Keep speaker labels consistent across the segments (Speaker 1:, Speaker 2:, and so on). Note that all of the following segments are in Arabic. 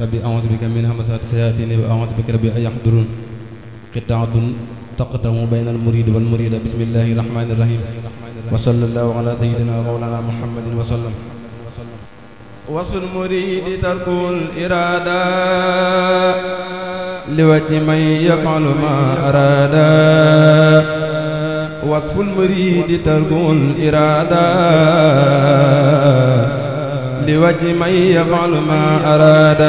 Speaker 1: ربي أعوز بك من همسات سياتين وأعوذ بك ربي أن يحضرون. قطعة تقطعوا بين المريد والمريد. بسم الله الرحمن الرحيم. وصلى الله على سيدنا مولانا محمد وسلم. وصل المريد ترك الإرادة لوجه من يفعل ما أراد وصف المريد ترك الإرادة لوجه من يفعل ما أراد.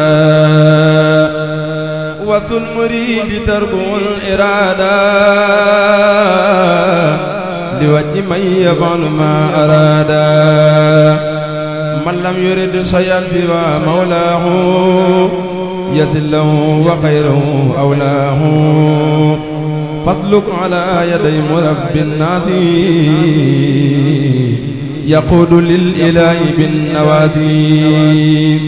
Speaker 1: وصل المريد تركه الإرادة. لوجه من يفعل ما أراد. من لم يرد شيئا سوى مولاه يزل وخيره أولاه. فاسلك على يدي مرب الناس. يقود للإله بالنواسي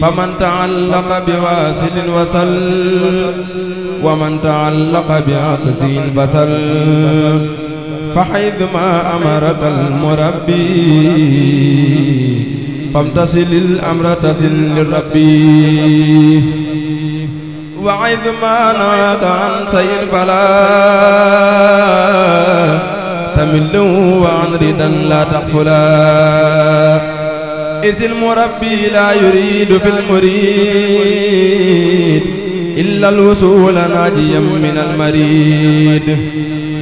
Speaker 1: فمن تعلق بواسل وسل ومن تعلق بعكس فسل فحيث ما أمرك المربي فامتصل الأمر تصل للرب وعيذ ما نهاك عن شيء فلا. تمله وعن ردا لا تغفلا. إذ المربي لا يريد في المريد إلا الوصول ناجيا من المريد.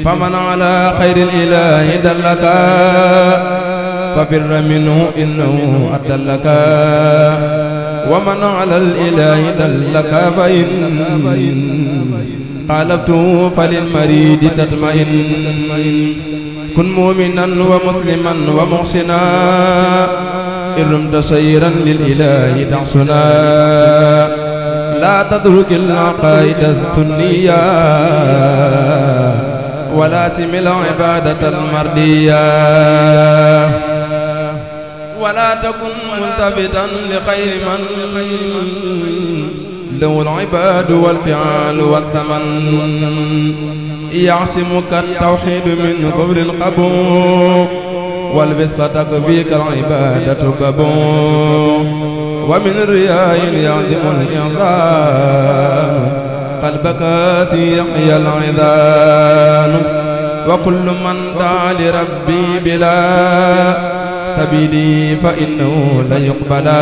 Speaker 1: فمن على خير الإله دلك ففر منه إنه أدلك. ومن على الإله دلك فإن قالبته فللمريد تطمئن. كن مؤمنا ومسلما ومحسنا. إن رمت سيرا للإله تحسنا لا تترك العقائد الثنية ولا سم العبادة المردية. ولا تكن ملتفتا لخير من له العباد والفعال والثمن. يعصمك التوحيد من كفر القبور والفسق تكفيك العبادة كبور ومن الرياء يعظم الإعظام قلبك سيحيى العذان. وكل من دعا لربي بلا سبيلي فإنه لن يقبلا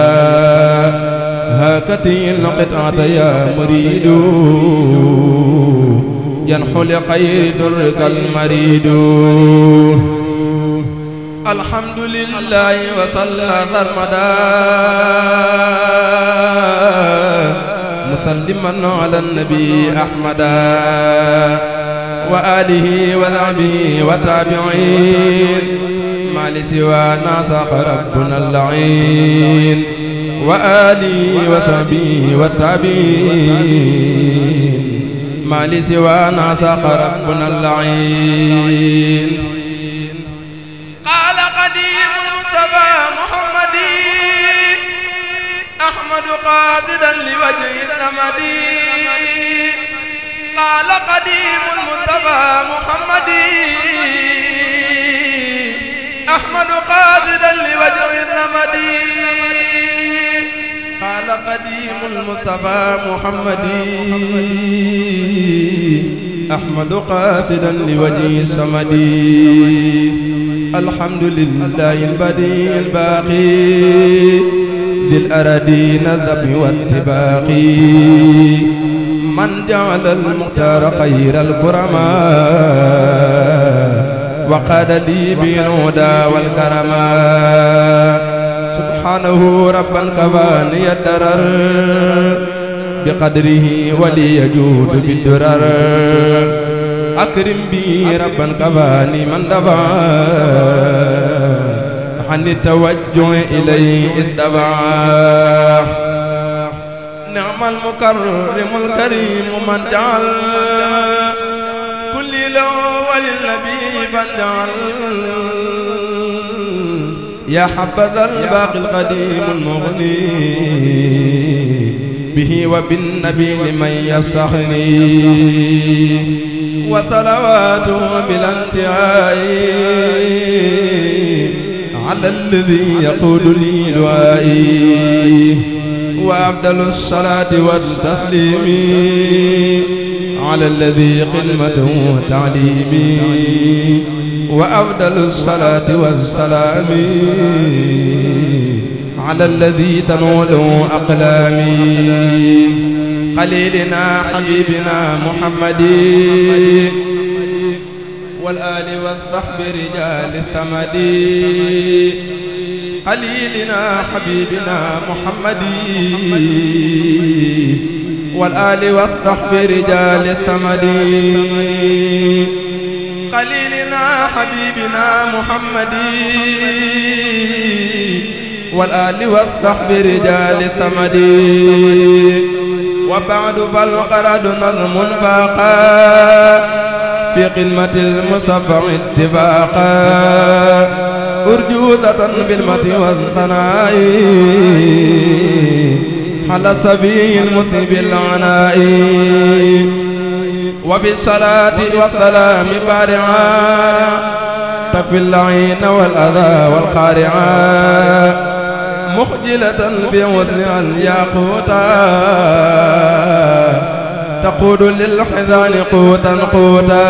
Speaker 1: هاكتي القطعة يا مريد. ينحو لخير درك المريد. الحمد لله وصلى ذرمدا مسلما على النبي أحمد. وآله وذعبه وتابعين. ما لسوانا ساق ربنا اللعين. وآله وصحبه والتابعين ما لسوانا ساق ربنا اللعين. قال قديم المصطفى محمدي أحمد قاصدا لوجه الثمدي قال قديم المصطفى محمدي أحمد قاصدا لوجه الثمدي قال قديم المصطفى محمدي. أحمد قاصدا لوجه الصمدي. الحمد لله البديع الباقي. ذي الأراضين الذب والتباق من جعل المختار خير الكرماء. وقاد لي بالهدى والكرماء. سبحانه ربا كفاني الدرر بقدره ولي يجود بالدرر. أكرم بي ربا كفاني من دفع عن التوجه إليه إذ نعم المكرم الكريم من جعل كل له وللنبي فجعل يا حبذا الباقي القديم المغني به وبالنبي لمن يستغني. وصلواته بلا انتهاء على الذي يقول لي دعائي. وأفضل الصلاة والتسليم على الذي قمته تعليمي وأفضل الصلاة والسلام على الذي تنول أقلامي. قليلنا حبيبنا محمد. والآل والصحب رجال الثمد. قليلنا حبيبنا محمد. والآل والصحب رجال الثمد. قليلنا حبيبنا محمد. والآل والصحب رجال الثمد وبعد فالقرد نظم فاقا. في قمة المصفع اتفاقا. أرجوذة بالمة والثناء. على سبيل المسيب العناء. وبالصلاة والسلام بارعا. تكفي اللعين والأذى والخارعا. مخجلة بوزن الياقوتا تقود للحزان قوتا قوتا.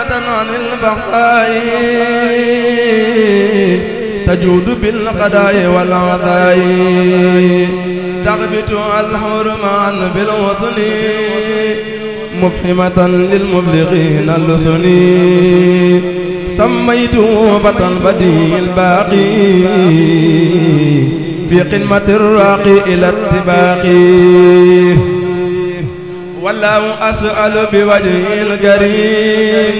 Speaker 2: مذونة عن
Speaker 1: البقاء. تجود بالقضاء والعطاء. تغبت الحرم عن بالوصل. مفحمة للمبلغين اللسن. سميته بطل بديع الباقي. في قمة الراقي إلى اتباق والله أسأل بوجهه الكريم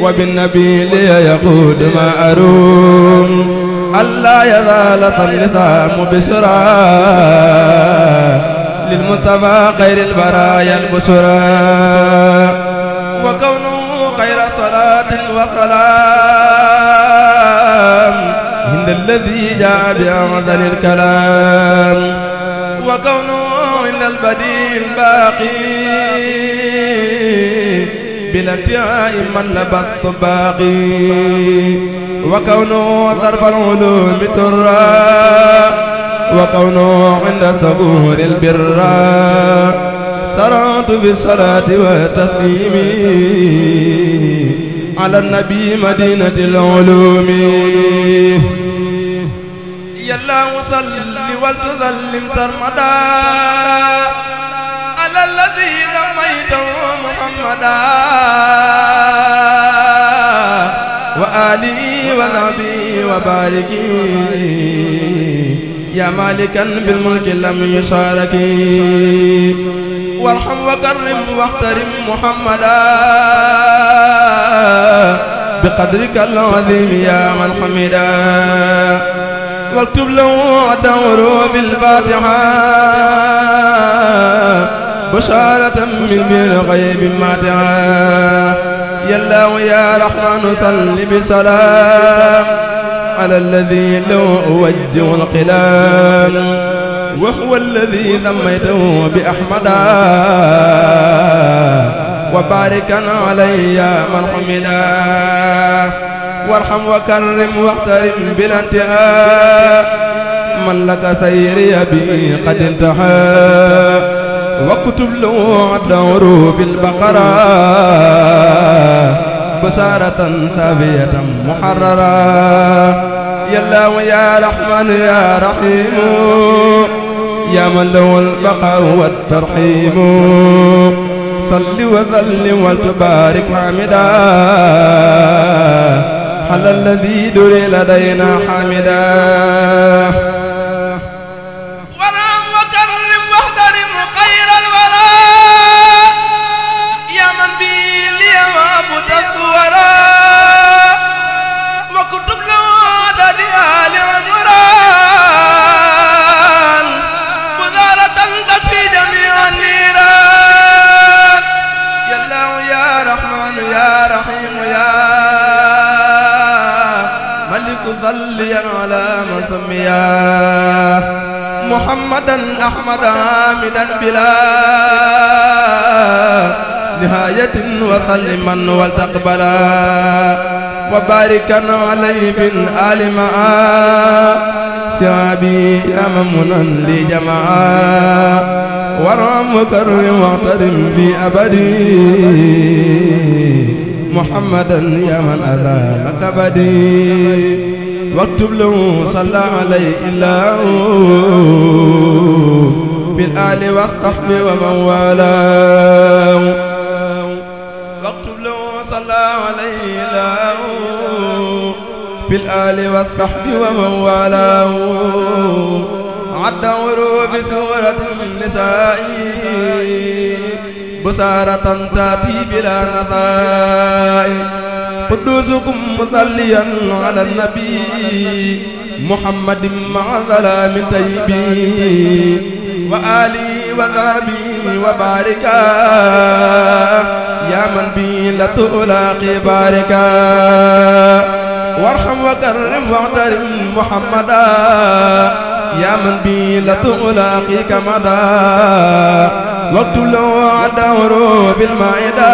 Speaker 1: وبالنبي لي يقود ما أروم. ألا يزال النظام بسرى. للمتبى خير البرايا البسرى. وكونه خير صلاة وسلام. عند الذي جاء بأعظم الكلام. وكونه عند البديع الباقي بلا انتهاء من لبث باقي وكونه ظرف العلوم ترى وكونه عند صبور البر. سرعت بالصلاة والتسليم على النبي مدينة العلوم. يلا صل وتظلم سرمدا. على الذي سميته محمدا. وآله وذهبه وبارك. يا مالكا بالملك لم يشارك. وارحم وكرم واحترم محمدا. بقدرك العظيم يا من حمدا. واكتب له دوره بالفاتحة. بشارة من بين غيب ماتعا. يا الله يا رحمن صل بسلام على الذي لو أوجه القلام وهو الذي ذميته بأحمدا وباركا علي من حمدا وارحم وكرم واحترم بلا انتهاء. من لك ثيري به قد انتهى. واكتب له عبد عروف البقرة بسارة ثابية محررة يا الله يا رحمن يا رحيم يا من له البقاء والترحيم صل وسلم وتبارك حمدا على الذي دري لدينا حمدا
Speaker 2: عامدا بلا نهاية وسلما والتقبلا وباركا عليه بالآل معا سعبي أممنا لي جمعا ورم وكرم واحترم في أبدي. محمدا يا من أذانك بدي. واكتب له صلى عليه الله الآل والصحب ومن والاه. واكتب له صلى عليه الله. في الآل والصحب ومن والاه. عد عروب سورة النساء. بسارة تأتي بلا نظاء قدوسكم مصليا على النبي. محمد مع ظلام طيبي وآلي وذابي وباركا يا من بي لتلاقي باركا وارحم وكرم واحترم محمدا. يا من بي لتلاقيك مدى واكتب له عدور بالمائدة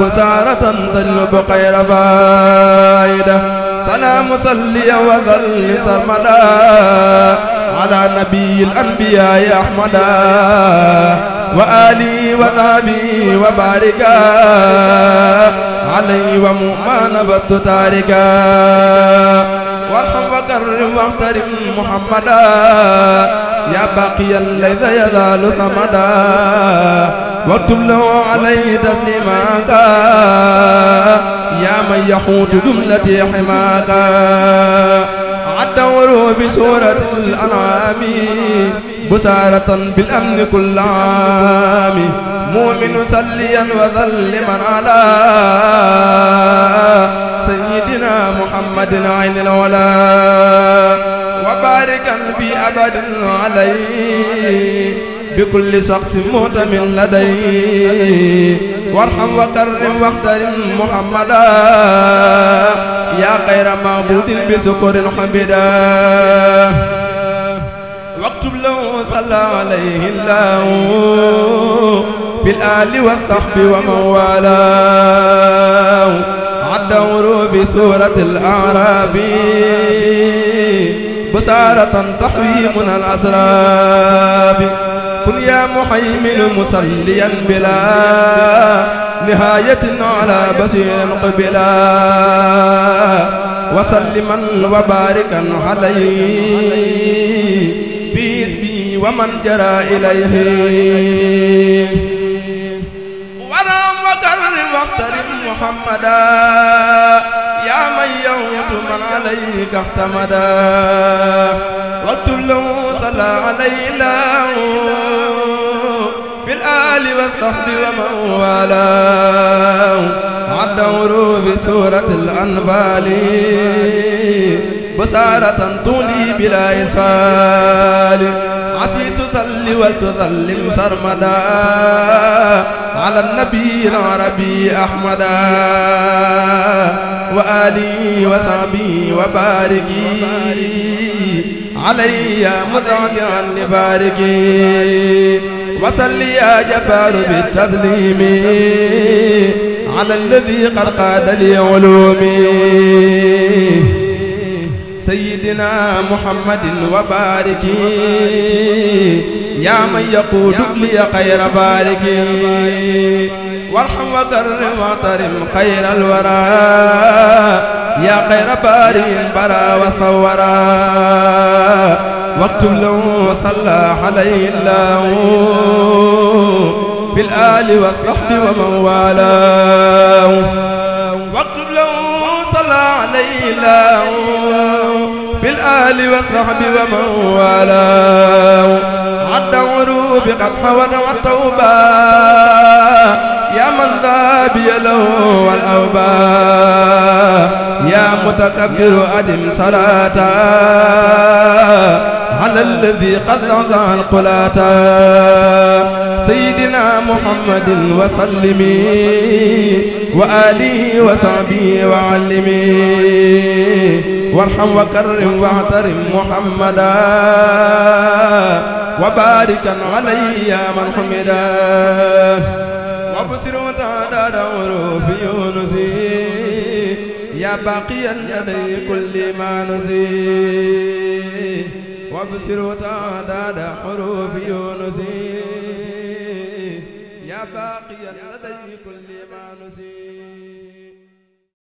Speaker 2: بسارة تجلب خير فائدة. سلام صلي وظل سرمدا. على نبي الأنبياء أحمدا وآلي وذابي وباركا علي ومؤمن نبت تاركا وارحم وكرم واحترم محمدا يا باقيا ليس يزال ثمدا واكتب له عليه تسليماك يا من يحوط جملة حماك عدوا بسورة الأنعام بسارة بالأمن كل عام. مؤمن سليا وسلما على سيدنا محمد عين الولا. وباركا في أبد عليه بكل شخص مهتم لديه. وارحم وكرم واحترم محمدا. يا خير معبود بسكر حمدا واكتب له صلى عليه الله في الآل والصحب ومن والاه عدوا بسورة الأعراب بسارة تحوي من الأسراب. كن يا محيمن مصليا بلا نهاية على بشير قبلا وسلما وباركا عليه بإذبي ومن جرى إليه. ورم وكرم واحترم محمدا يا من يوت من عليك احتمدا. واكتب له صلى عليه الله. الآل والصحب ومن والاه. عدوا بسورة الأنفال. بسارة تولي بلا إسفال. عسيس صل وتظلم سرمدا. على النبي العربي أحمدا. وآلي وصحبي وباركي. علي مضاجعا لباركي. وصل يا جبار بالتسليم على الذي قد قاد لي علومي. سيدنا محمد وبارك يا من يقود لي خير بارك. وارحم وكرم واحترم خير الورى. يا خير باري برا وثورا. واكتب له صلى عليه الله في الآل والصحب ومن والاه واكتب له صلى عليه الله بالآل والصحب ومن والاه عد عروب قد حوت والتوبة يا من ذابي له والأوباء يا متكبر أدم صلاة على الذي قد رضى القلاة سيدنا محمد وسلمي وآله وصحبه وعلمي. وارحم وكرم واحترم محمدا. وباركا عليه يا من حمدا. وابصر وتعداد حروف يونس. يا باقيا لدي كل ما نذي وابصر وتعداد حروف يونس. يا باقيا لدي كل ما نسي.